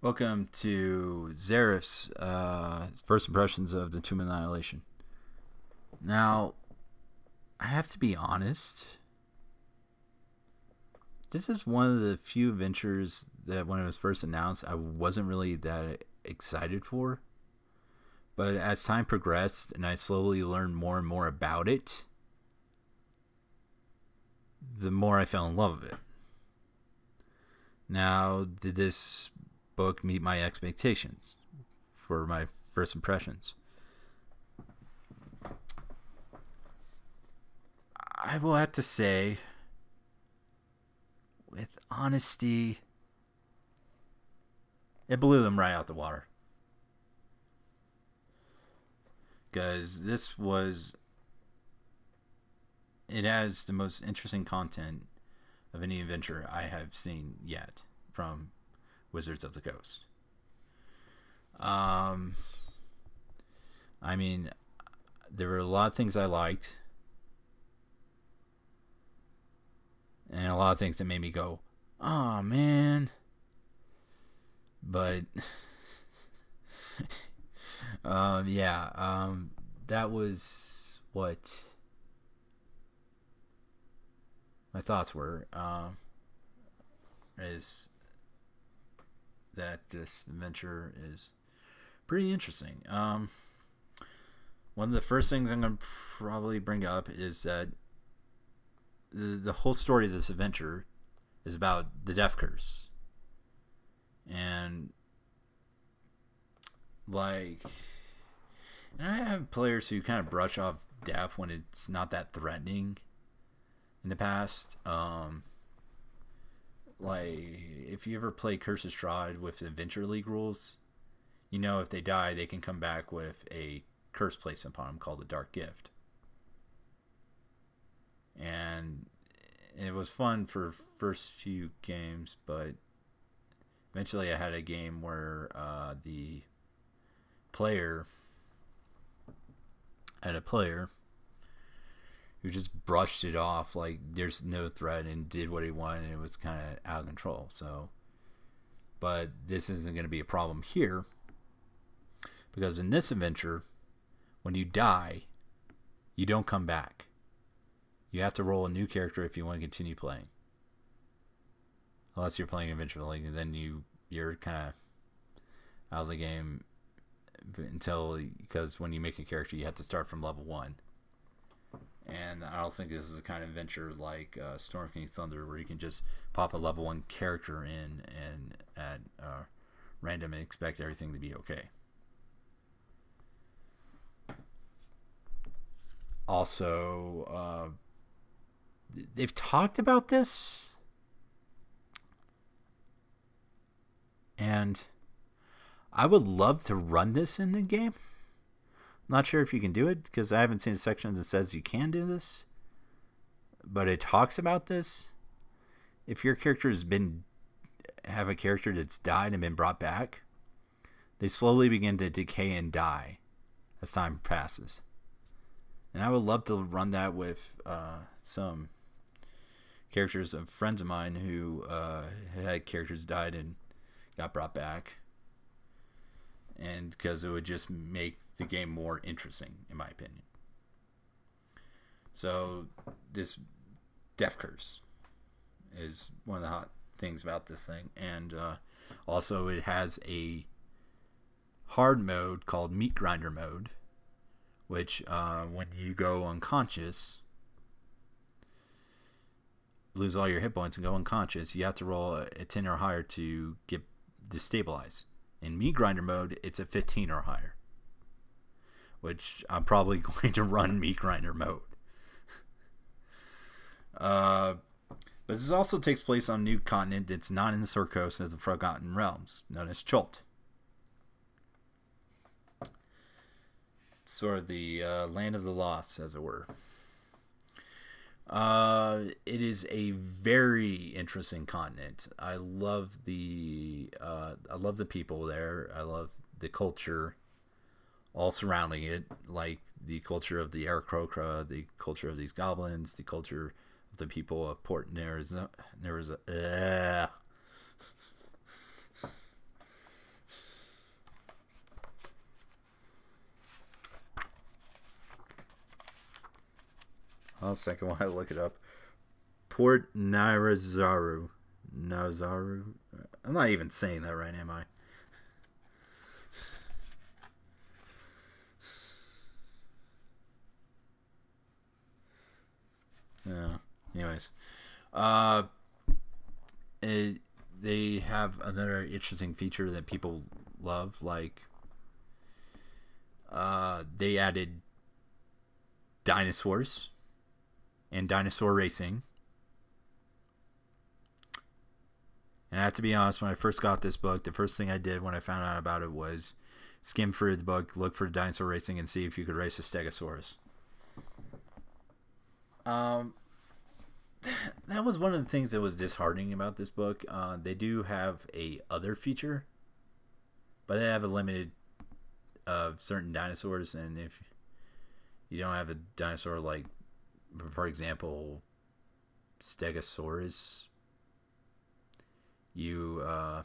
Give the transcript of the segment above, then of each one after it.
Welcome to Zerift's uh, first impressions of the Tomb Annihilation. Now, I have to be honest. This is one of the few adventures that, when it was first announced, I wasn't really that excited for. But as time progressed and I slowly learned more and more about it, the more I fell in love with it. Now, did this book meet my expectations for my first impressions? I will have to say, with honesty, it blew them right out the water. Because this was. It has the most interesting content of any adventure I have seen yet from Wizards of the Coast. Um, I mean, there were a lot of things I liked, and a lot of things that made me go, "Oh man." But, um, yeah, um, that was what my thoughts were. Uh, is that this adventure is pretty interesting. Um, one of the first things I'm going to probably bring up is that the, the whole story of this adventure is about the death curse. And, like, and I have players who kind of brush off death when it's not that threatening in the past. Um, like if you ever play Curse of Strahd with Adventure League rules, you know if they die, they can come back with a curse placed upon them called the Dark Gift. And it was fun for first few games, but eventually I had a game where uh, the player had a player who just brushed it off like there's no threat and did what he wanted and it was kind of out of control. So, but this isn't going to be a problem here because in this adventure, when you die, you don't come back. You have to roll a new character if you want to continue playing. Unless you're playing eventually, then you you're kind of out of the game until because when you make a character, you have to start from level one and I don't think this is a kind of adventure like uh, Storm King Thunder where you can just pop a level one character in and at uh, random and expect everything to be okay. Also, uh, they've talked about this, and I would love to run this in the game not sure if you can do it because I haven't seen a section that says you can do this, but it talks about this. If your character has been have a character that's died and been brought back, they slowly begin to decay and die as time passes. And I would love to run that with uh, some characters of friends of mine who uh, had characters died and got brought back and because it would just make the game more interesting, in my opinion. So this Death Curse is one of the hot things about this thing, and uh, also it has a hard mode called Meat Grinder mode, which uh, when you go unconscious, lose all your hit points and go unconscious, you have to roll a, a 10 or higher to get destabilized. In Meat Grinder mode, it's a 15 or higher, which I'm probably going to run Meat Grinder mode. uh, but this also takes place on a new continent that's not in the Coast of the Forgotten Realms, known as Chult. Sort of the uh, land of the lost, as it were. Uh, it is a very interesting continent. I love the uh, I love the people there. I love the culture, all surrounding it, like the culture of the Aarakocra, the culture of these goblins, the culture of the people of Port Nerizon. Nerizon. Uh, I'll second while I look it up. Port Nirazaru. Nazaru. I'm not even saying that right, am I? Yeah. Anyways, uh, it, they have another interesting feature that people love, like uh, they added dinosaurs and dinosaur racing. And I have to be honest, when I first got this book, the first thing I did when I found out about it was skim through the book, look for dinosaur racing, and see if you could race a Stegosaurus. Um, that was one of the things that was disheartening about this book. Uh, they do have a other feature, but they have a limited of certain dinosaurs, and if you don't have a dinosaur like, for example, Stegosaurus, you uh,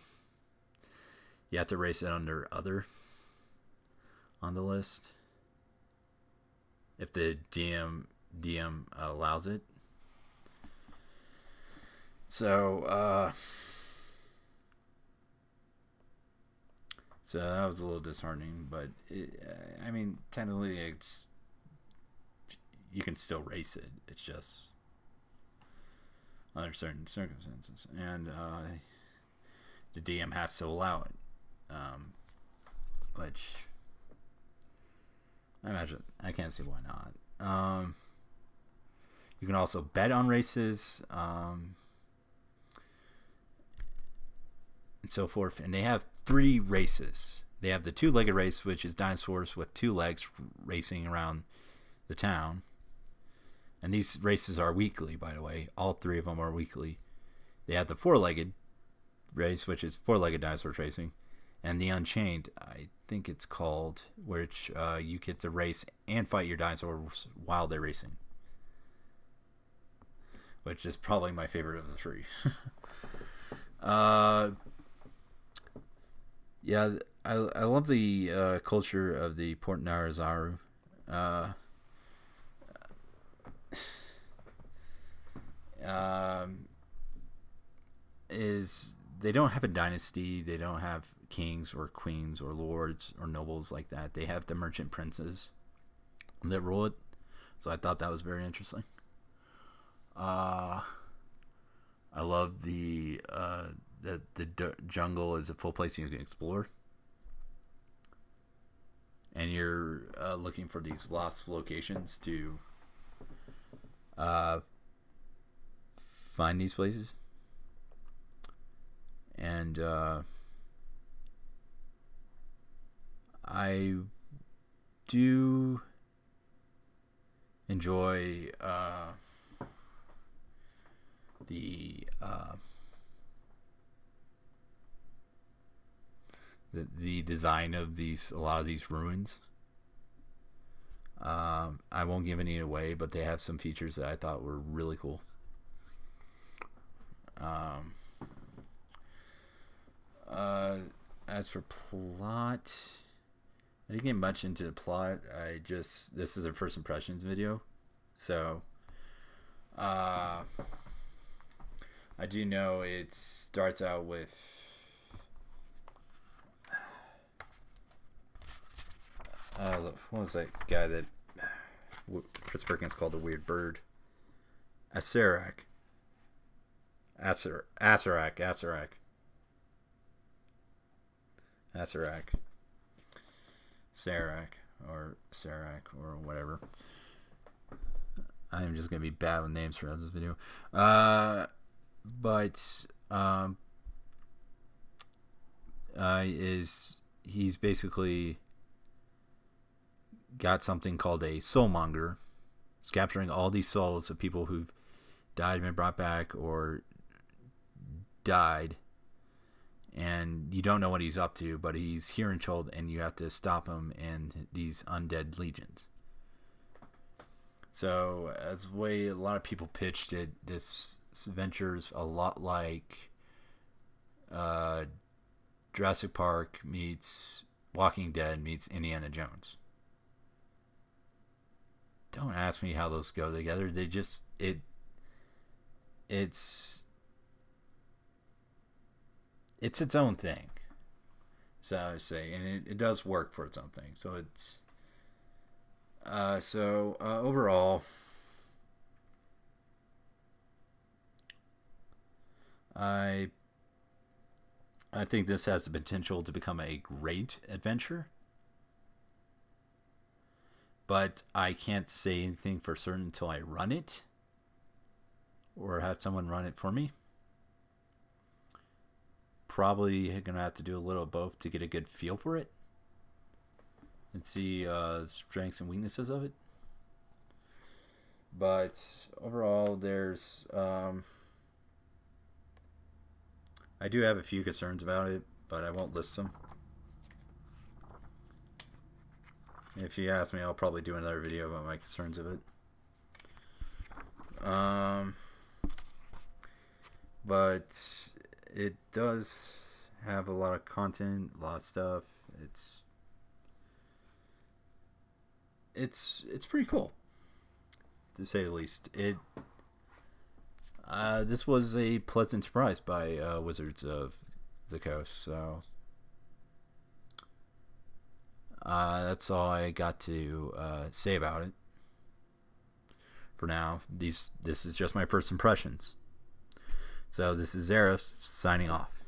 you have to race it under other on the list if the DM DM allows it. So, uh, so that was a little disheartening, but it, I mean, technically, it's you can still race it. It's just under certain circumstances, and uh, the DM has to allow it, um, which I imagine I can't see why not. Um, you can also bet on races. Um, and so forth. And they have three races. They have the two legged race, which is dinosaurs with two legs racing around the town. And these races are weekly, by the way. All three of them are weekly. They have the four legged race, which is four legged dinosaur racing. And the Unchained, I think it's called, which uh, you get to race and fight your dinosaurs while they're racing. Which is probably my favorite of the three. uh, yeah, I, I love the uh, culture of the Port Narazaru. Uh, um, is they don't have a dynasty. They don't have kings or queens or lords or nobles like that. They have the merchant princes that rule it. So I thought that was very interesting. Uh, I love the uh, the the d- jungle is a full place you can explore, and you're uh, looking for these lost locations to uh, find these places, and uh, I do enjoy uh, the uh, the, the design of these a lot of these ruins. Um, I won't give any away, but they have some features that I thought were really cool. Um, uh, as for plot, I didn't get much into the plot. I just this is a first impressions video, so uh, I do know it starts out with uh, what was that guy that Chris Perkins called a weird bird? Acererak. Acer Acererak, Acererak. Acererak. Sarac or Sarac or whatever. I'm just gonna be bad with names throughout this video. Uh, but um, uh, is he's basically got something called a soulmonger. It's capturing all these souls of people who've died and been brought back or died. And you don't know what he's up to, but he's here in Chult and you have to stop him and these undead legions. So, as way a lot of people pitched it, this venture's a lot like uh, Jurassic Park meets Walking Dead meets Indiana Jones. don't ask me how those go together. They just it it's it's its own thing. So I say, and it, it does work for its own thing. So it's uh, so uh, overall, I I think this has the potential to become a great adventure but I can't say anything for certain until I run it or have someone run it for me. Probably gonna have to do a little of both to get a good feel for it and see uh, strengths and weaknesses of it. But overall, there's um, I do have a few concerns about it, but I won't list them. If you ask me, I'll probably do another video about my concerns of it. Um, but it does have a lot of content, a lot of stuff. It's it's it's pretty cool, to say the least. It uh, this was a pleasant surprise by uh, Wizards of the Coast. So uh, that's all I got to uh, say about it. For now, these this is just my first impressions. So this is Zeros signing off.